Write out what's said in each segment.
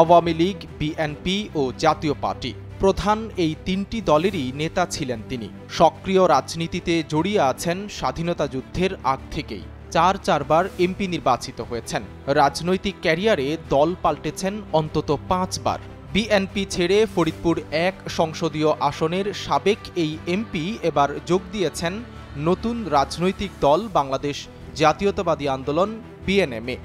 Awami League, BNP ও জাতীয় party. প্রধান এই তিনটি দলেরই নেতা ছিলেন তিনি। সক্রিয় রাজনীতিতে জড়িয়ে আছেন স্বাধীনতা যুদ্ধের আগ থেকেই। চার চারবার এমপি নির্বাচিত হয়েছেন। রাজনৈতিক ক্যারিয়ারে দল পাল্টেছেন অন্তত পাঁচবার। বিএনপি ছেড়ে ফরিদপুর এক সংসদীয় আসনের সাবেক এই এমপি এবার যোগ দিয়েছেন নতুন রাজনৈতিক দল বাংলাদেশ জাতীয়তাবাদী আন্দোলন, বিএনএমএ।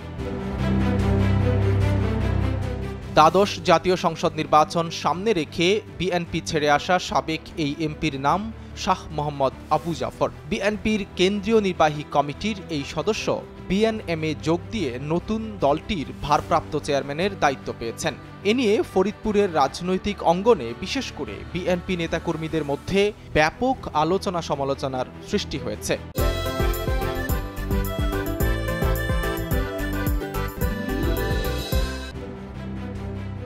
দ্বাদশ জাতীয় সংসদ নির্বাচন সামনে রেখে বিএনপি ছেড়ে আসা সাবেক এই এমপির নাম শাহ মোহাম্মদ আবু জাফর। বিএনপির কেন্দ্রীয় নির্বাহী কমিটির এই সদস্য বিএনএমএ যোগ দিয়ে নতুন দলটির ভারপ্রাপ্ত চেয়ারম্যানের দায়িত্ব পেয়েছেন। এ নিয়ে ফরিদপুরের রাজনৈতিক অঙ্গনে বিশেষ করে বিএনপি নেতাকর্মীদের মধ্যে ব্যাপক আলোচনা সমালোচনার সৃষ্টি হয়েছে।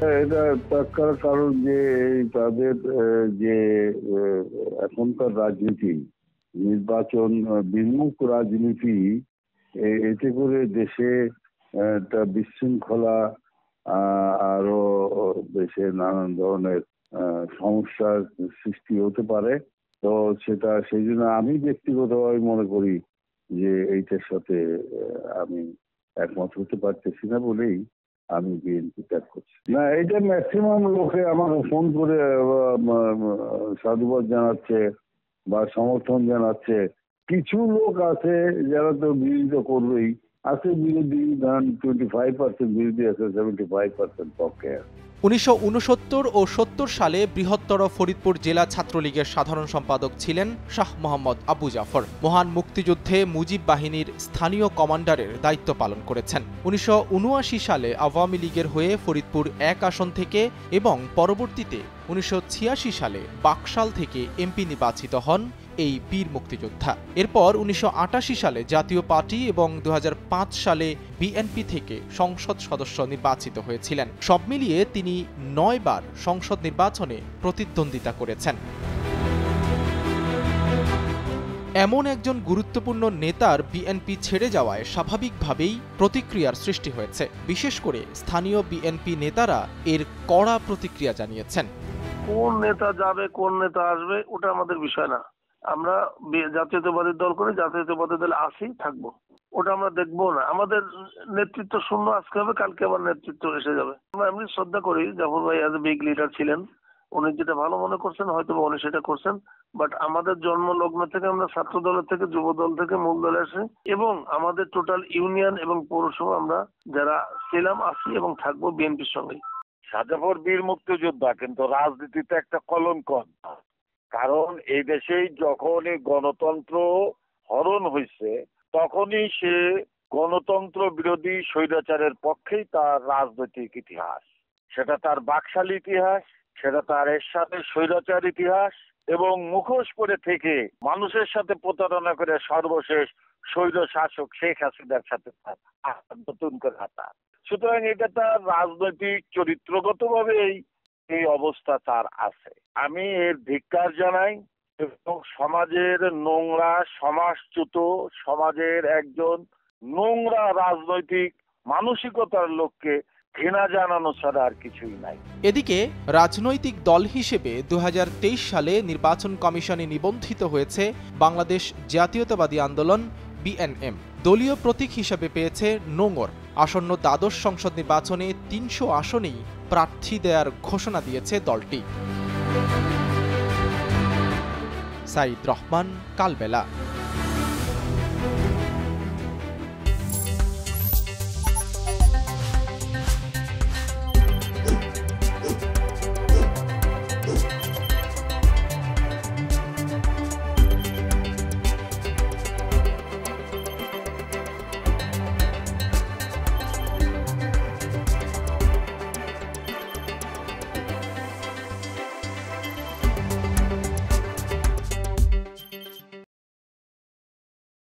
এটা কারণ যে তাদের যে এখনকার রাজনীতি, নির্বাচন বিমুখ রাজনীতি এতে করে দেশে একটা বিশৃঙ্খলা আরও দেশে নানান ধরনের সমস্যার সৃষ্টি হতে পারে। তো সেটা, সেই জন্য আমি ব্যক্তিগতভাবে মনে করি যে এইটার সাথে আমি একমত হতে পারতেছি না বলেই আমি বিএনপি ত্যাগ করছি। না এটা ম্যাক্সিমাম লোকে আমাকে ফোন করে সাধুবাদ জানাচ্ছে বা সমর্থন জানাচ্ছে। কিছু লোক আছে যারা তো বিরোধিতা করবেই। উনিশশো ও সত্তর সালে বৃহত্তর ফরিদপুর জেলা ছাত্রলীগের সাধারণ সম্পাদক ছিলেন শাহ মোহাম্মদ আবু জাফর। মহান মুক্তিযুদ্ধে মুজিব বাহিনীর স্থানীয় কমান্ডারের দায়িত্ব পালন করেছেন। উনিশশো উনআশি সালে আওয়ামী লীগের হয়ে ফরিদপুর এক আসন থেকে এবং পরবর্তীতে উনিশশো ছিয়াশি সালে বাকশাল থেকে এমপি নির্বাচিত হন এই বীর মুক্তিযোদ্ধা। এরপর উনিশশো আটাশি সালে জাতীয় পার্টি এবং দু হাজার পাঁচ সালে বিএনপি থেকে সংসদ সদস্য নির্বাচিত হয়েছিলেন। সব মিলিয়ে তিনি নয়বার সংসদ নির্বাচনে প্রতিদ্বন্দ্বিতা করেছেন। এমন একজন গুরুত্বপূর্ণ নেতার বিএনপি ছেড়ে যাওয়ায় স্বাভাবিকভাবেই প্রতিক্রিয়ার সৃষ্টি হয়েছে। বিশেষ করে স্থানীয় বিএনপি নেতারা এর কড়া প্রতিক্রিয়া জানিয়েছেন। কোন নেতা যাবে, কোন নেতা আসবে, ওটা আমাদের বিষয় না। আমরা জাতীয়তাবাদী দল করে, জাতীয়তাবাদী দলে আসি, থাকব। ওটা আমরা দেখব না। আমাদের নেতৃত্ব শূন্য, আজকে হবে, কালকে আবার নেতৃত্ব এসে যাবে। আমরা এমনি শ্রদ্ধা করি, জাফর ভাই এজ এ বিগ লিডার ছিলেন। উনি যেটা ভালো মনে করছেন হয়তো উনি সেটা করছেন। বাট আমাদের জন্ম লগ্ন থেকে আমরা ছাত্র দলের থেকে, যুব দল থেকে মূল দলে আসি। এবং আমাদের টোটাল ইউনিয়ন এবং পৌরসভা আমরা যারা ছিলাম, আছি এবং থাকব বিএনপির সঙ্গে সাজাফর বীর মুক্তিযোদ্ধা, কিন্তু রাজনীতিতে একটা কলঙ্ক। কারণ এই দেশেই যখনই গণতন্ত্র হরণ হয়েছে তখনই সে গণতন্ত্র বিরোধী স্বৈরাচারের পক্ষেই তার রাজনৈতিক ইতিহাস। সেটা তার বাকশাল ইতিহাস, সেটা তার এর সাথে স্বৈরাচার ইতিহাস এবং মুখোশ পরে থেকে মানুষের সাথে প্রতারণা করে সর্বশেষ স্বৈর শাসক শেখ হাসিনার সাথে তার নতুন করে হাতা সুতরাং এটা তার রাজনৈতিক চরিত্রগতভাবেই অবস্থা তার আছে। আমি এর ধিক্কার জানাই এবং সমাজের নোংরা, সমাজচ্যুত সমাজের একজন নোংরা রাজনৈতিক মানসিকতার লোককে ঘৃণা জানানো ছাড়া আর কিছুই নাই। এদিকে রাজনৈতিক দল হিসেবে দু হাজার তেইশ সালে নির্বাচন কমিশনে নিবন্ধিত হয়েছে বাংলাদেশ জাতীয়তাবাদী আন্দোলন, বিএনএম। দলীয় প্রতীক হিসেবে পেয়েছে নোঙর। আসন্ন দ্বাদশ সংসদ নির্বাচনে তিনশো আসনেই প্রার্থী দেয়ার ঘোষণা দিয়েছে দলটি। সাইদ রহমান কালবেলা।